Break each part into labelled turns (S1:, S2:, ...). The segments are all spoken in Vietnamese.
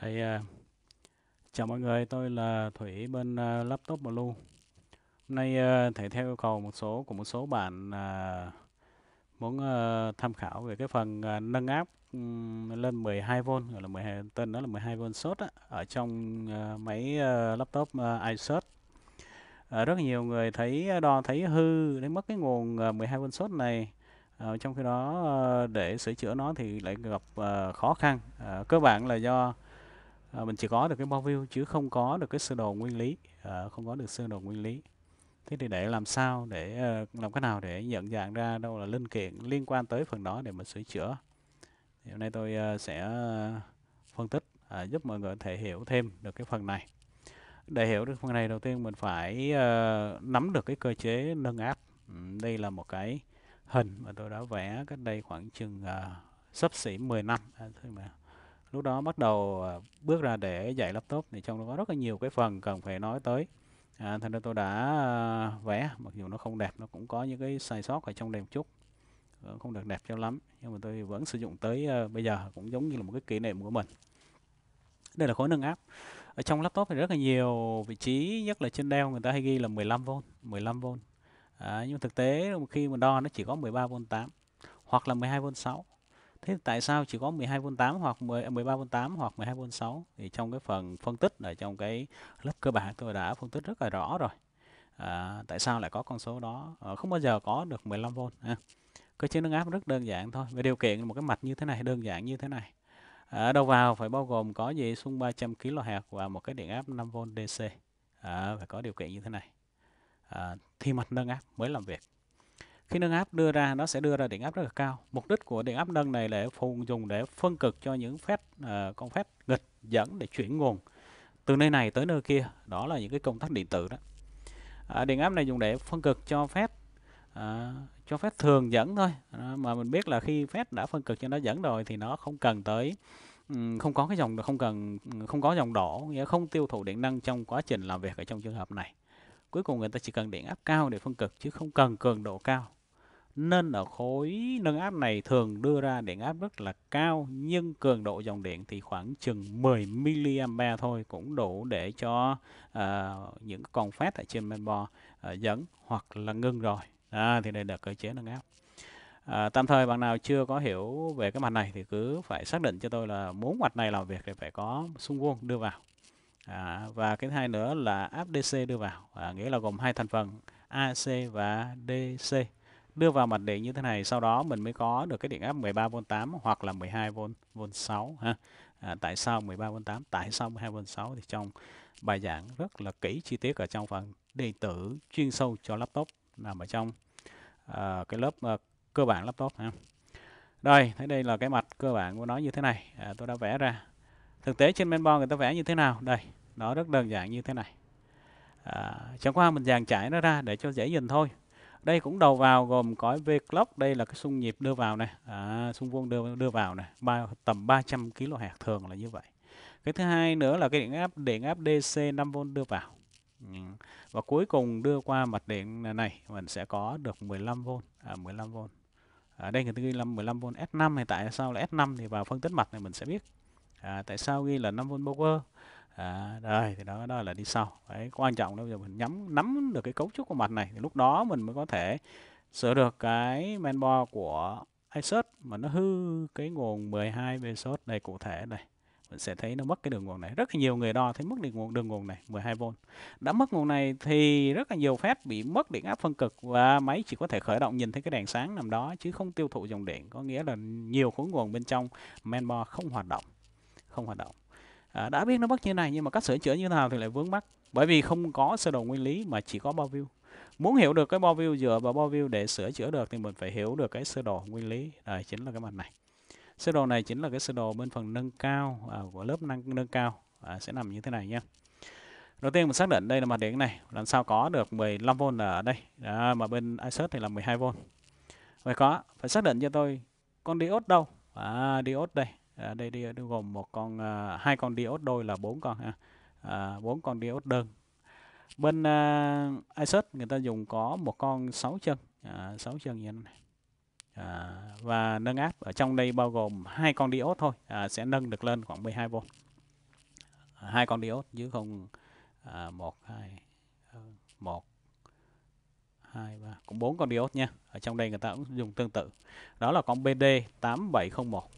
S1: Hey, uh, à, chào mọi người, tôi là Thủy bên uh, Laptop Blue. Hôm nay uh, thầy theo yêu cầu một số của một số bạn uh, muốn uh, tham khảo về cái phần uh, nâng áp um, lên 12V gọi là 12 tên đó là 12V sốt ở trong uh, máy uh, laptop uh, iSearch. Uh, rất nhiều người thấy đo thấy hư, đến mất cái nguồn uh, 12V sốt này. À, trong khi đó để sửa chữa nó thì lại gặp à, khó khăn. À, cơ bản là do À, mình chỉ có được cái bao view chứ không có được cái sơ đồ nguyên lý, à, không có được sơ đồ nguyên lý. Thế thì để làm sao để ờ, làm cách nào để nhận dạng ra đâu là linh kiện liên quan tới phần đó để mà sửa chữa. Thì hôm nay tôi ờ, sẽ ờ, phân tích à, giúp mọi người thể hiểu thêm được cái phần này. Để hiểu được phần này đầu tiên mình phải uh, nắm được cái cơ chế nâng áp. Ừ, đây là một cái hình mà tôi đã vẽ cách đây khoảng chừng uh, sắp xỉ 10 năm. À, thôi mà lúc đó bắt đầu ờ, bước ra để dạy laptop thì trong đó có rất là nhiều cái phần cần phải nói tới. À, thành ra tôi đã ờ, vẽ mặc dù nó không đẹp nó cũng có những cái sai sót ở trong đẹp chút. Không được đẹp cho lắm nhưng mà tôi vẫn sử dụng tới ờ, bây giờ cũng giống như là một cái kỷ niệm của mình. Đây là khối nâng áp. Ở trong laptop thì rất là nhiều vị trí nhất là trên đeo người ta hay ghi là 15V 15V à, nhưng thực tế khi mà đo nó chỉ có 13V 8 hoặc là 12V 6 Thế tại sao chỉ có 12V8 hoặc 10, 13V8 à, hoặc 12V6? Thì trong cái phần phân tích ở trong cái lớp cơ bản tôi đã phân tích rất là rõ rồi. À, tại sao lại có con số đó? À, không bao giờ có được 15V. À. Cơ chế nâng áp rất đơn giản thôi. Về điều kiện một cái mạch như thế này, đơn giản như thế này. À, đầu vào phải bao gồm có gì xung 300 kHz và một cái điện áp 5V DC. À, phải có điều kiện như thế này. À, thì mạch nâng áp mới làm việc khi nâng áp đưa ra nó sẽ đưa ra điện áp rất là cao. Mục đích của điện áp nâng này là phùng dùng để phân cực cho những phép uh, con phép nghịch dẫn để chuyển nguồn từ nơi này tới nơi kia. Đó là những cái công tắc điện tử đó. À, điện áp này dùng để phân cực cho phép à, cho phép thường dẫn thôi. À, mà mình biết là khi phép đã phân cực cho nó dẫn rồi thì nó không cần tới không có cái dòng không cần không có dòng đỏ nghĩa không tiêu thụ điện năng trong quá trình làm việc ở trong trường hợp này. Cuối cùng người ta chỉ cần điện áp cao để phân cực chứ không cần cường độ cao nên ở khối nâng áp này thường đưa ra điện áp rất là cao nhưng cường độ dòng điện thì khoảng chừng 10 mA thôi cũng đủ để cho uh, những con phát ở trên mainboard uh, dẫn hoặc là ngưng rồi. À, thì đây là cơ chế nâng áp. À, tạm thời bạn nào chưa có hiểu về cái mặt này thì cứ phải xác định cho tôi là muốn mặt này làm việc thì phải có xung vuông đưa vào. À, và cái hai nữa là áp DC đưa vào à, nghĩa là gồm hai thành phần AC và DC đưa vào mạch điện như thế này sau đó mình mới có được cái điện áp 13V 8 hoặc là 12V V 6 ha. À, tại sao 13V 8 tại sao 12V 6 thì trong bài giảng rất là kỹ chi tiết ở trong phần điện tử chuyên sâu cho laptop nằm ở trong uh, cái lớp uh, cơ bản laptop ha. Rồi, thế đây là cái mặt cơ bản của nó như thế này. À, tôi đã vẽ ra. Thực tế trên mainboard người ta vẽ như thế nào? Đây, nó rất đơn giản như thế này. À, chẳng qua mình dàn trải nó ra để cho dễ nhìn thôi đây cũng đầu vào gồm cõi V clock đây là cái xung nhịp đưa vào này. À, xung vuông đưa đưa vào này. Ba, tầm 300 kHz thường là như vậy. Cái thứ hai nữa là cái điện áp điện áp DC 5V đưa vào. Ừ. Và cuối cùng đưa qua mặt điện này mình sẽ có được 15V à, 15V ở à, đây người ta ghi là 15V S5 thì tại sao là S5 thì vào phân tích mặt này mình sẽ biết. À, tại sao ghi là 5V power à, rồi thì đó đó là đi sau. Đấy quan trọng đó giờ mình nhắm nắm được cái cấu trúc của mặt này thì lúc đó mình mới có thể sửa được cái manbo của iSearch mà nó hư cái nguồn 12V sốt đây cụ thể này. Mình sẽ thấy nó mất cái đường nguồn này. Rất là nhiều người đo thấy mất đường nguồn đường nguồn này 12V đã mất nguồn này thì rất là nhiều phép bị mất điện áp phân cực và máy chỉ có thể khởi động nhìn thấy cái đèn sáng nằm đó chứ không tiêu thụ dòng điện. Có nghĩa là nhiều khối nguồn bên trong manbo không hoạt động không hoạt động à, đã biết nó mất như này nhưng mà cách sửa chữa như thế nào thì lại vướng mắc. Bởi vì không có sơ đồ nguyên lý mà chỉ có bao view. Muốn hiểu được cái bao view dựa vào bao view để sửa chữa được thì mình phải hiểu được cái sơ đồ nguyên lý. Đây chính là cái mặt này. Sơ đồ này chính là cái sơ đồ bên phần nâng cao à, của lớp nâng nâng cao. À, sẽ nằm như thế này nhé đầu tiên mình xác định đây là mặt điện này. Làm sao có được 15V ở đây. À, mà bên iSearch thì là 12V phải có phải xác định cho tôi con diode đâu. À, diode đây à, đây đi gồm một con à, hai con diode đôi là bốn con ha. À, bốn con diode đơn. Bên à, uh, ISUS người ta dùng có một con 6 chân. À, 6 chân như thế này. À, và nâng áp ở trong đây bao gồm hai con diode thôi. À, sẽ nâng được lên khoảng 12V à, hai con diode chứ không à, một hai ờ, một hai ba cũng bốn con diode nha. Ở trong đây người ta cũng dùng tương tự. Đó là con BD 8701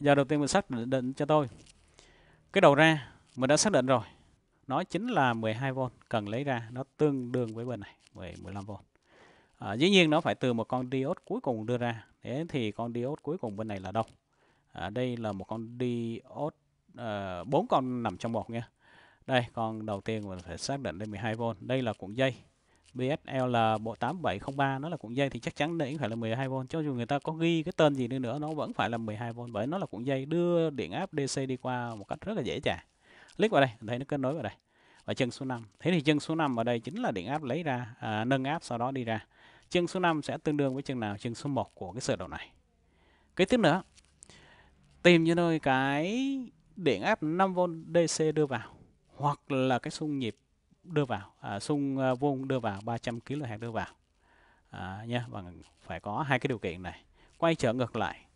S1: giờ đầu tiên mình xác định cho tôi. Cái đầu ra mình đã xác định rồi. Nó chính là 12V cần lấy ra nó tương đương với bên này 10 15V à, dĩ nhiên nó phải từ một con diode cuối cùng đưa ra. Thế thì con diode cuối cùng bên này là đâu? À, đây là một con diode à, bốn uh, con nằm trong một nha. Đây con đầu tiên mình phải xác định đây 12V đây là cuộn dây. BSL bộ 8703 nó là cuộn dây thì chắc chắn đấy phải là 12V cho dù người ta có ghi cái tên gì đi nữa nó vẫn phải là 12V bởi nó là cuộn dây đưa điện áp DC đi qua một cách rất là dễ dàng. Click vào đây thấy nó kết nối vào đây. Và chân số 5 thế thì chân số 5 ở đây chính là điện áp lấy ra à, nâng áp sau đó đi ra. Chân số 5 sẽ tương đương với chân nào? Chân số 1 của cái sợi đầu này. Cái tiếp nữa. Tìm cho nơi cái điện áp 5V DC đưa vào hoặc là cái xung nhịp đưa vào. À, xung à, vuông đưa vào 300 kHz đưa vào. À, nha bằng phải có hai cái điều kiện này. Quay trở ngược lại.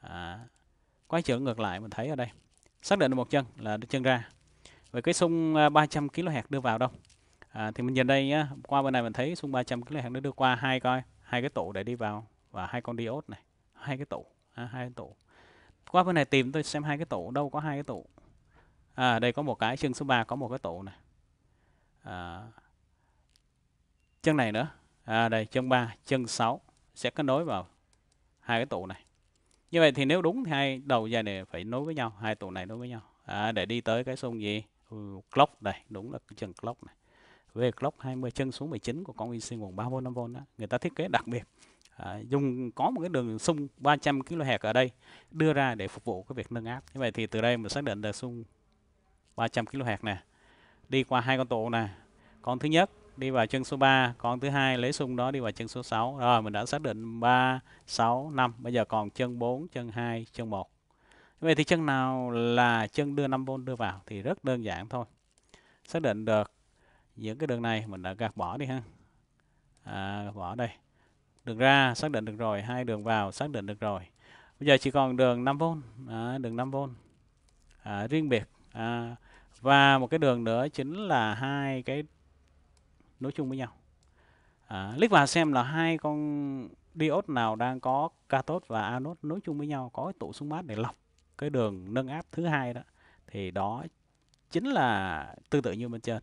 S1: À, quay trở ngược lại mình thấy ở đây. Xác định một chân là chân ra. Về cái xung 300 à, kHz đưa vào đâu? À, thì mình nhìn đây nhá qua bên này mình thấy xung 300 kHz nó đưa qua hai coi hai cái tủ để đi vào và hai con diode này hai cái tủ à, hai cái tủ. Qua bên này tìm tôi xem hai cái tủ đâu có hai cái tủ. À đây có một cái chân số 3 có một cái tủ này à, chân này nữa. À, đây chân 3 chân 6 sẽ kết nối vào hai cái tụ này. Như vậy thì nếu đúng thì hai đầu dây này phải nối với nhau hai tụ này nối với nhau. À, để đi tới cái xung gì? Ừ, clock đây đúng là cái chân clock này. Về clock 20 chân số 19 của con IC nguồn 3V 5V đó người ta thiết kế đặc biệt. À, dùng có một cái đường xung 300 kHz ở đây đưa ra để phục vụ cái việc nâng áp. Như vậy thì từ đây mình xác định là xung 300 kHz nè đi qua hai con tụ nè. Con thứ nhất đi vào chân số 3 con thứ hai lấy xung đó đi vào chân số 6 rồi mình đã xác định 3 6 5 bây giờ còn chân 4 chân 2 chân 1 vậy thì chân nào là chân đưa 5V đưa vào thì rất đơn giản thôi. Xác định được những cái đường này mình đã gạt bỏ đi ha. À, gạt bỏ đây. Đường ra xác định được rồi. Hai đường vào xác định được rồi. Bây giờ chỉ còn đường 5V à, đường 5V à, riêng biệt. À, và một cái đường nữa chính là hai cái nối chung với nhau. À, click vào xem là hai con diode nào đang có cathode và anode nối chung với nhau có cái tụ xuống mát để lọc cái đường nâng áp thứ hai đó. Thì đó chính là tương tự như bên trên.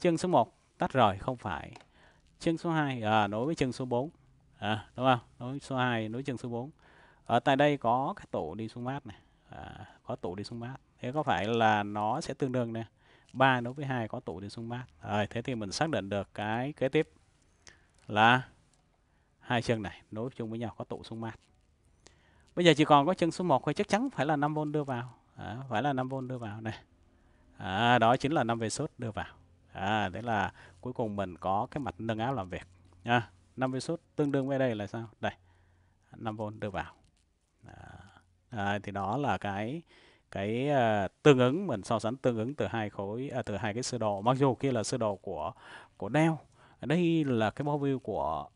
S1: Chân số 1 tắt rồi không phải. Chân số 2 à, nối với chân số 4 à, đúng không? Nối số 2 nối chân số 4 ở tại đây có cái tụ đi xuống mát này. À, có tụ đi xuống mát thế có phải là nó sẽ tương đương nè? 3 đối với 2 có tụ điện xung mát rồi thế thì mình xác định được cái kế tiếp là hai chân này nối chung với nhau có tụ xung mát bây giờ chỉ còn có chân số 1 thôi chắc chắn phải là 5V đưa vào. À, phải là 5V đưa vào này à, đó chính là 5V sốt đưa vào. À, đấy là cuối cùng mình có cái mặt nâng áo làm việc. À, 5V sốt tương đương với đây là sao? Đây 5V đưa vào. À, à, thì đó là cái cái uh, tương ứng mình so sánh tương ứng từ hai khối uh, từ hai cái sơ đồ. Mặc dù kia là sơ đồ của của Dell đây là cái báo view của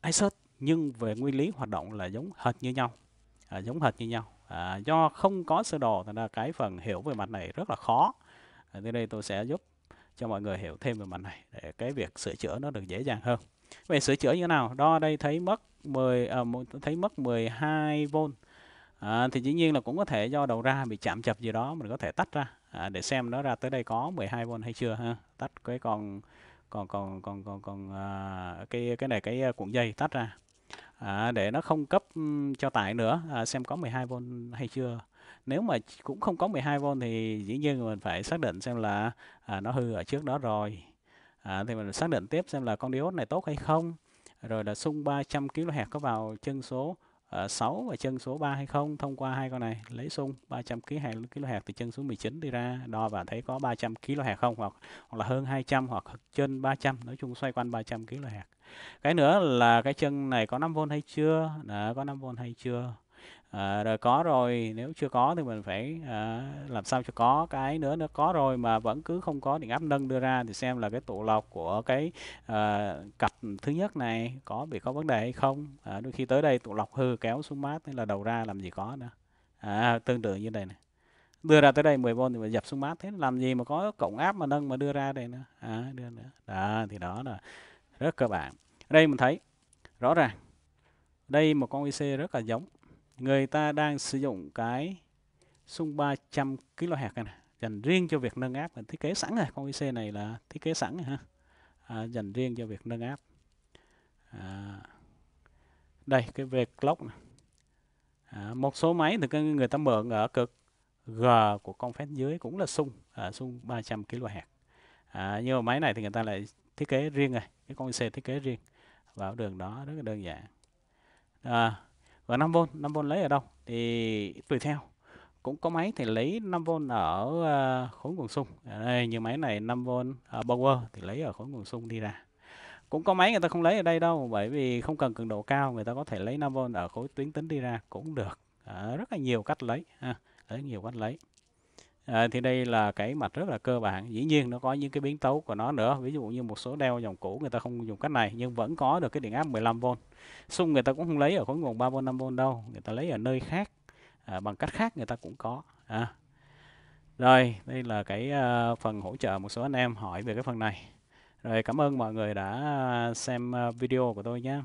S1: Asus nhưng về nguyên lý hoạt động là giống hệt như nhau à, giống hệt như nhau. À, do không có sơ đồ thành ra cái phần hiểu về mặt này rất là khó. À, tới đây tôi sẽ giúp cho mọi người hiểu thêm về mặt này để cái việc sửa chữa nó được dễ dàng hơn. Về sửa chữa như thế nào? Đo đây thấy mất 10 à, thấy mất 12V à, thì dĩ nhiên là cũng có thể do đầu ra bị chạm chập gì đó mình có thể tách ra. À, để xem nó ra tới đây có 12V hay chưa ha. Tách cái còn còn còn còn còn còn à, cái cái này cái à, cuộn dây tách ra. À, để nó không cấp cho tải nữa à, xem có 12V hay chưa. Nếu mà cũng không có 12V thì dĩ nhiên mình phải xác định xem là à, nó hư ở trước đó rồi. À, thì mình xác định tiếp xem là con diode này tốt hay không. Rồi là xung 300 kHz có vào chân số. Ờ, uh, 6 và chân số 3 hay không thông qua hai con này lấy xung 300 kg kHz từ chân số 19 đi ra đo và thấy có 300 kHz không hoặc hoặc là hơn 200 hoặc trên 300 nói chung xoay quanh 300 kHz cái nữa là cái chân này có 5V hay chưa? Đó, có 5V hay chưa? À, rồi có rồi nếu chưa có thì mình phải à, làm sao cho có cái nữa nó có rồi mà vẫn cứ không có điện áp nâng đưa ra thì xem là cái tụ lọc của cái à, cặp thứ nhất này có bị có vấn đề hay không. À, đôi khi tới đây tụ lọc hư kéo xuống mát nên là đầu ra làm gì có nữa. À, tương tự như đây này đưa ra tới đây 10V thì mà dập xuống mát thế làm gì mà có cộng áp mà nâng mà đưa ra đây nữa. À, đưa nữa. Đó thì đó là rất cơ bản. Đây mình thấy rõ ràng đây một con IC rất là giống người ta đang sử dụng cái xung 300 kHz này dành riêng cho việc nâng áp. Mình thiết kế sẵn rồi con IC này là thiết kế sẵn rồi ha. À, dành riêng cho việc nâng áp. À, đây cái về clock này. À, một số máy thì người ta mượn ở cực G của con phép dưới cũng là xung à, xung 300 kHz. À, nhưng mà máy này thì người ta lại thiết kế riêng rồi cái con IC thiết kế riêng vào đường đó rất là đơn giản. À, và 5V 5V lấy ở đâu? Thì tùy theo. Cũng có máy thì lấy 5V ở ờ, khối nguồn xung ở à, đây như máy này 5V uh, ờ, power thì lấy ở khối nguồn xung đi ra. Cũng có máy người ta không lấy ở đây đâu bởi vì không cần cường độ cao người ta có thể lấy 5V ở khối tuyến tính đi ra cũng được. À, rất là nhiều cách lấy ha lấy nhiều cách lấy à, thì đây là cái mặt rất là cơ bản. Dĩ nhiên nó có những cái biến tấu của nó nữa. Ví dụ như một số đeo dòng cũ người ta không dùng cách này nhưng vẫn có được cái điện áp 15V xung người ta cũng không lấy ở khối nguồn 3V 5V đâu. Người ta lấy ở nơi khác. À, bằng cách khác người ta cũng có. À. rồi đây là cái uh, phần hỗ trợ một số anh em hỏi về cái phần này. Rồi cảm ơn mọi người đã xem uh, video của tôi nhé